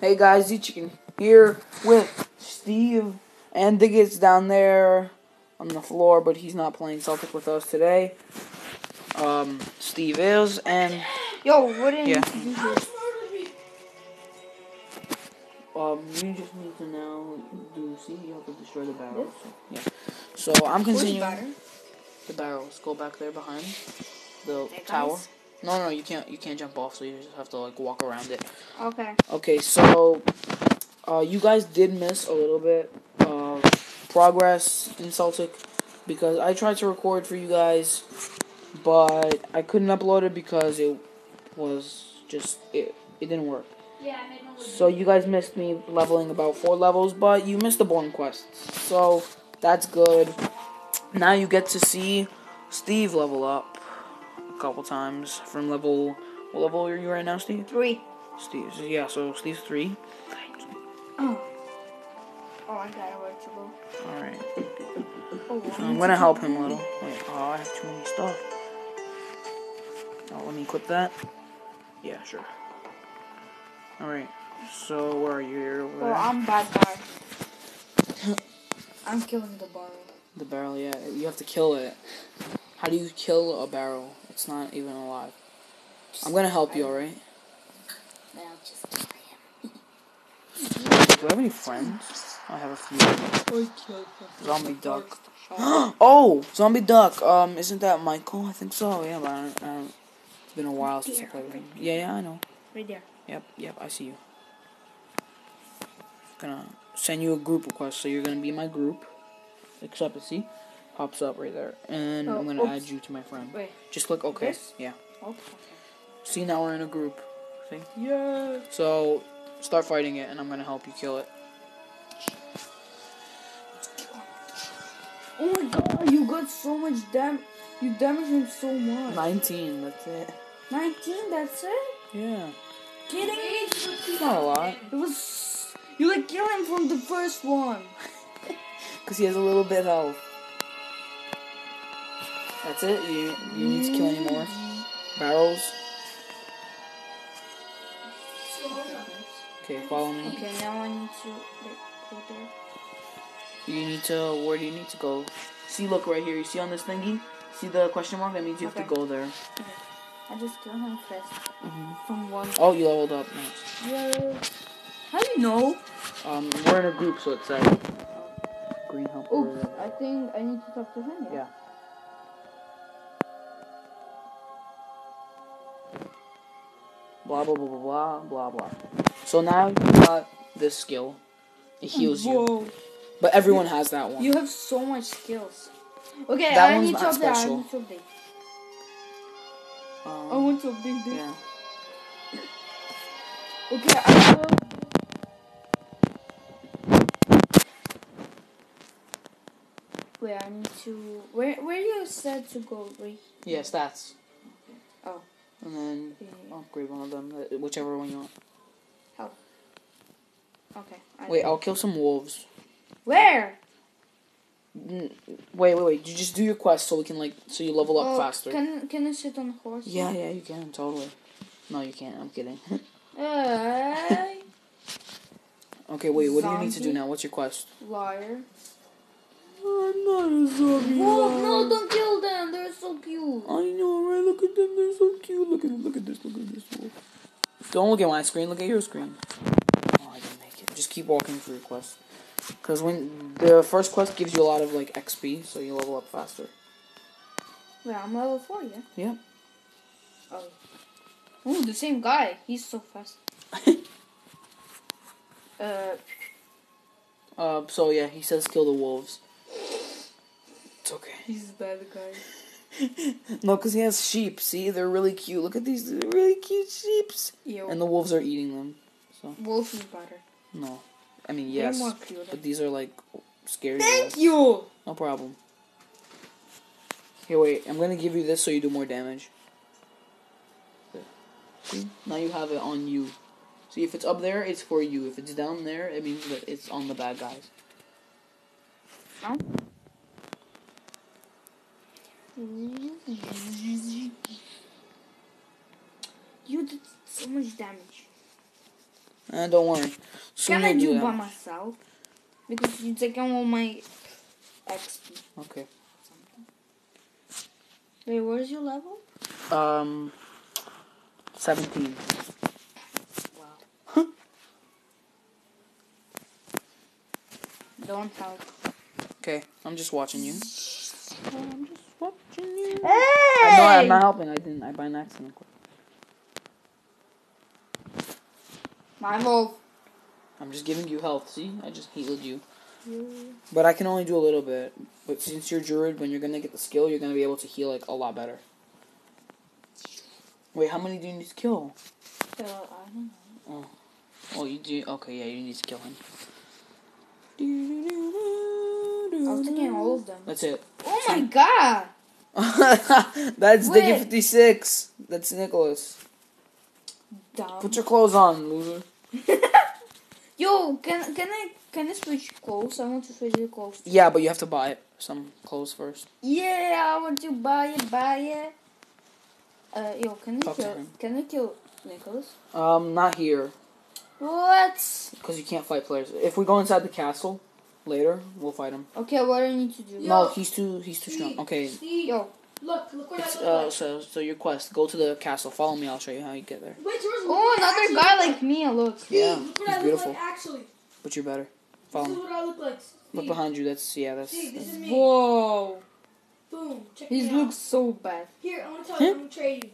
Hey guys, Z Chicken here with Steve and Diggits down there on the floor, but he's not playing Celtic with us today. Um, Steve is, and Yo, what did Yeah. you do um, you just need to now do. See, you have to destroy the barrels. Yeah. So I'm continuing butter? the barrels. Go back there behind the tower. No, no, you can't. You can't jump off. So you just have to like walk around it. Okay. Okay, so uh, you guys did miss a little bit of progress in Celtic because I tried to record for you guys, but I couldn't upload it because it was just it it didn't work. Yeah, I made one So you guys missed me leveling about four levels, but you missed the boring quests. So that's good. Now you get to see Steve level up couple times from level. What level are you right now, Steve? Three. Steve. Yeah, so Steve's three. Oh. Oh, I got where oh, to go. Alright. Oh, I'm gonna help him a little. Wait, oh, I have too many stuff. Oh, let me equip that. Yeah, sure. Alright, so where are you? Over Oh, there? I'm bad guy. I'm killing the barrel. The barrel, yeah. You have to kill it. How do you kill a barrel? It's not even alive. I'm gonna help you, alright? Now just kill him. Do I have any friends? I have a few. I killed him. Zombie duck. Oh! Zombie duck! Um, isn't that Michael? I think so, yeah, but I don't, I don't, it's been a while since I played with him. Yeah, yeah, I know. Right there. Yep, yep, I see you. Gonna send you a group request, so you're gonna be my group. Except, it, see? Pops up right there. And Oh, I'm gonna oops. add you to my friend. Wait. Just click OK. This? Yeah. Okay. See, now we're in a group. See? Yeah. So, start fighting it, and I'm gonna help you kill it. Oh my god, you got so much dam. You damaged him so much. 19, that's it. 19, that's it? Yeah. Kidding me? It's not a lot. It was. You like kill him from the first one. Because he has a little bit of health. That's it? You, you need to kill any more? Barrels? Okay, follow me. Okay, now I need to like go there. You need to, where do you need to go? See, look right here. You see on this thingy? See the question mark? That means you have to go there. Okay. I just kill him first. Mhm. From one. Oh, you leveled up. Nice. Yeah. How do you know? Um, we're in a group, so it says green helper. or Oh. I think I need to talk to him. Yeah. Blah blah blah blah blah blah blah. So now you got this skill. It heals you. But everyone has that one. You have so much skills. Okay, That I one's need to not update. I special. need to update. I Um, want to update this. yeah. Okay, I will. Wait, I need to. Where where you said to go? Right. Yeah, stats. Oh. And then Yeah. upgrade one of them, uh, whichever one you want. Help. Okay. I Wait, I'll kill some wolves. Where? Wait, wait, wait. You just do your quest so we can like so you level up Oh, faster. Can can I sit on the horse? Yeah, yeah, you can totally. No, you can't. I'm kidding. Hey, okay, wait. What do you need to do now? What's your quest? liar. I'm not a zombie. Whoa, no, don't kill them. They're so cute. I know, right? Them. They're so cute. Look at look at this. Look at this wolf. Don't look at my screen. Look at your screen. Oh, I didn't make it. Just keep walking through your quest. Because when the first quest gives you a lot of like XP, so you level up faster. Wait, I'm level four, yeah. Yep. Oh. Ooh, the same guy. He's so fast. Uh, Uh, so yeah, he says kill the wolves. It's okay. he's a bad guy. No, because he has sheep. See, they're really cute. Look at these they're really cute sheeps. And the wolves are eating them. So wolf is better. No, I mean yes, more cute. but these are like scary. Thank wolves. you. No problem. Here, wait. I'm gonna give you this so you do more damage. See? Now you have it on you. See, if it's up there, it's for you. If it's down there, it means that it's on the bad guys. Oh. You did so much damage. Uh, don't worry. Soon Can I do that. by myself? Because you take all my XP. Okay. Wait, where's your level? Um, seventeen. Wow. Don't help. Okay, I'm just watching you. I'm just. I Hey! know I'm not helping. I didn't. I by an accident. My fault. I'm just giving you health. See, I just healed you. But I can only do a little bit. But since you're druid, when you're gonna get the skill, you're gonna be able to heal like a lot better. Wait, how many do you need to kill? Uh, I don't know. Oh, you do. Okay, yeah, you need to kill him. I was thinking all of them. That's it. Oh my god! That's Wait. Fifty six. That's Nicholas. Dumb. Put your clothes on, loser. Yo, can can I can I switch clothes? I want to switch the clothes. Yeah, but you have to buy some clothes first. Yeah, I want to buy it, buy it. Uh, yo, can I Talk kill? Can I kill Nicholas? Um, not here, What? because you can't fight players. If we go inside the castle later, we'll fight him. Okay, what do I need to do? No, he's too he's too strong. Okay, Steve, Yo, look, look what it's, I look uh, like. so so your quest. Go to the castle. Follow me. I'll show you how you get there. Wait, oh, another guy look like me. Look. Steve, Yeah, look what he's I beautiful. look like actually. But you're better. This Follow is me. what I look like. Look behind you. That's yeah. That's. Steve, this is me. Whoa, Boom. Check he me out. looks so bad. Here, I want to tell you, I'm gonna trade you.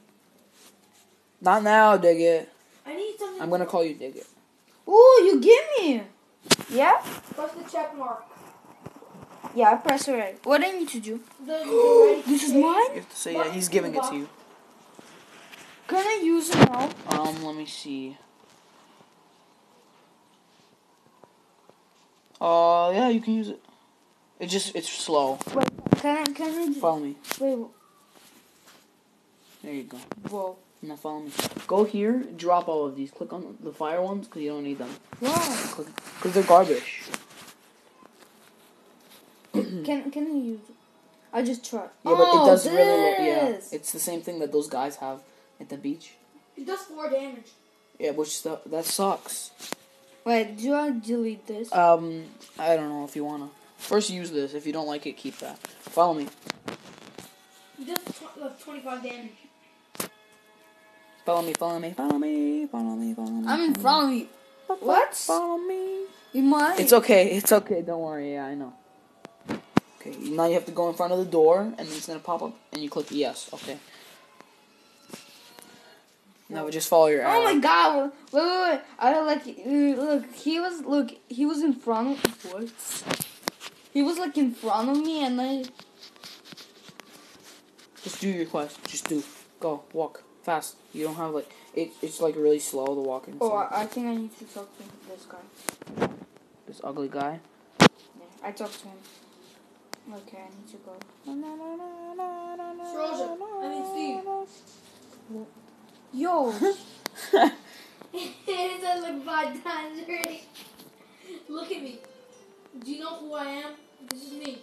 Not now, dig it. I need something. I'm gonna call you dig it. Oh, you give me. Yeah. Press the check mark. Yeah, I press it right. What do I need to do? The, the This is mine. You have to say yeah. He's giving it to you. Can I use it now? Um, let me see. Uh, yeah, you can use it. It just it's slow. Wait, can I? Can I? Follow me. Wait. There you go. Whoa. Now follow me. Go here. Drop all of these. Click on the fire ones because you don't need them. Why? Because they're garbage. Can Can I use it? I just try. Yeah, but oh, it does really. Lo- yeah, it's the same thing that those guys have at the beach. It does four damage. Yeah, which the, that sucks. Wait, do I delete this? Um, I don't know if you wanna. First, use this. If you don't like it, keep that. Follow me. It does tw- uh, 25 damage. Follow me. Follow me. Follow me. Follow me. Follow me. I'm in front of you. What? Follow me. You might. It's okay. It's okay. Don't worry. Yeah, I know. Okay. Now you have to go in front of the door, and it's gonna pop up, and you click yes. Okay. Now we just follow your arrow. Oh my god! Wait, wait, wait! I like uh, look. He was look. He was in front of what? He was like in front of me, and I. Just do your quest. Just do. Go. Walk. Fast. You don't have like it. It's like really slow the walking. Oh, so- I, I think I need to talk to this guy. this ugly guy. Yeah, I talked to him. Okay, I need to go. Rosa, I mean Steve. Yo, it does like five times already. Look at me. Do you know who I am? This is me.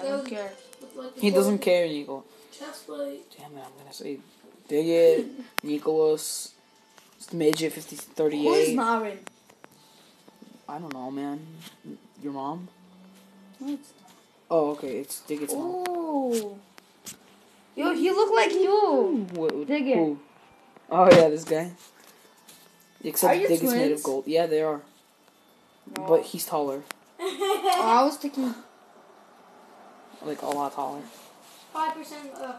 I don't care. Like He doesn't care, Nico. Chest plate. Damn it! I'm gonna say, dig it, Nicholas. It's midget fifty thirty Who is eight. Marin? I don't know, man. Your mom? No, it's Oh, okay. It's Diggit's mom. Oh. Yo, he look like you. What, Dig who? Oh yeah, this guy. Except Are you made of gold. Yeah, they are. No. But he's taller, Oh, I was thinking. like a lot taller. Five percent. Uh,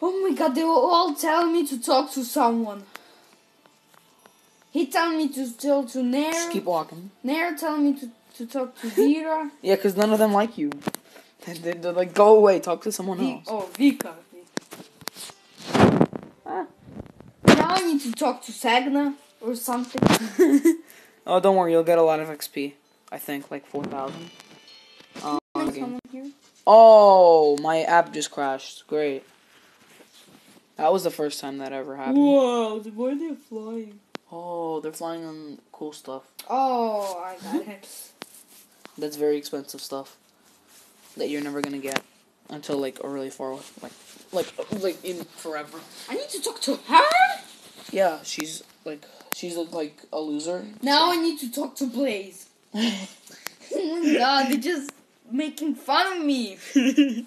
Oh my god, they were all telling me to talk to someone. He telling me to talk to Nair. Just keep walking. Nair telling me to, to talk to Vera. Yeah, because none of them like you. They- they- They're like, go away, talk to someone Vi- else. oh, Vika. Ah. Now I need to talk to Sagna or something. oh, don't worry, you'll get a lot of XP. I think like four thousand. Um, Can game. Oh, my app just crashed. Great. That was the first time that ever happened. Whoa, why are they flying? Oh, they're flying on cool stuff. Oh, I got it. That's very expensive stuff that you're never gonna get until like a really far away, like like like in forever. I need to talk to her. Yeah, she's like She's a, like a loser. Now I need to talk to Blaze. oh my god, they're just making fun of me. you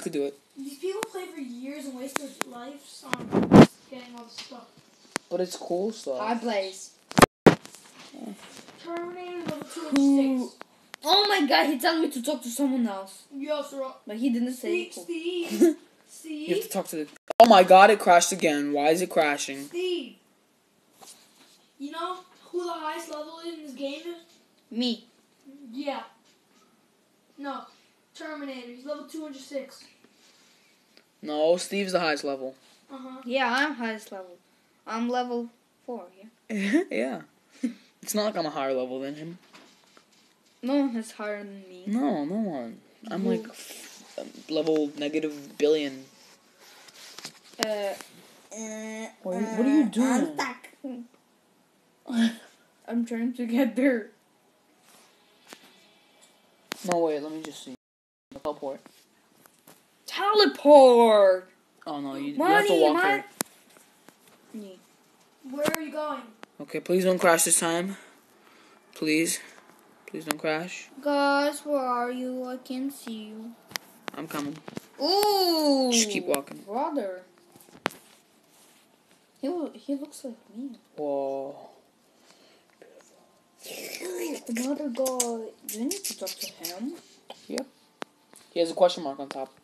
could do it. These people play for years and waste their lives on getting all this stuff. But it's cool stuff. Hi, Blaze. Terminator level two Who- and six. Oh my god, he told me to talk to someone else. Yo, Sir. But he didn't say Steve, it. Steve, You have to talk to the. Oh my god! It crashed again. Why is it crashing? Steve. You know who the highest level in this game is? Me. Yeah. No. Terminator. He's level 206. No, Steve's the highest level. Uh huh. Yeah, I'm highest level. I'm level 4, yeah. yeah. It's not like I'm a higher level than him. No one is higher than me. No, no one. I'm like f- um, level negative billion. Uh, uh, What are you- what are you doing? I'm stuck. I'm trying to get there. No, wait. Let me just see. Teleport. Teleport! Oh no, you, you have to walk mon- here. Where are you going? Okay, please don't crash this time. Please, please don't crash. Guys, where are you? I can't see you. I'm coming. Ooh! Just keep walking. Brother. He, he looks like me. Whoa. Another guy. Do I need to talk to him? Yep. He has a question mark on top.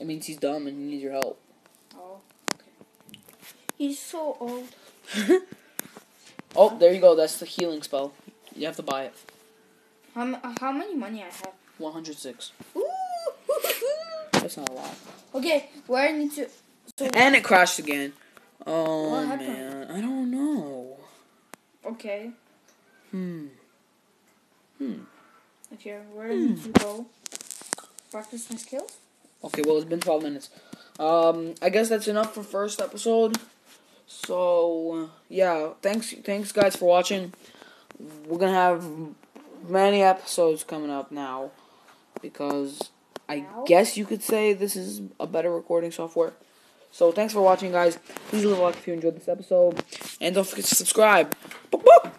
It means he's dumb and he needs your help. Oh, okay. He's so old. Oh, there you go. That's the healing spell. You have to buy it. How, how many money I have? 106. Ooh! That's not a lot. okay, where I need to. So, And it crashed again. Oh man, I don't know. okay, Hmm. Hmm. okay, where I need to go? Practice my skills? Okay, well it's been 12 minutes. Um, I guess that's enough for first episode. So yeah, thanks, thanks guys for watching. We're gonna have many episodes coming up now because I guess you could say this is a better recording software. So thanks for watching, guys. Please leave a like if you enjoyed this episode, and don't forget to subscribe. Boop, boop.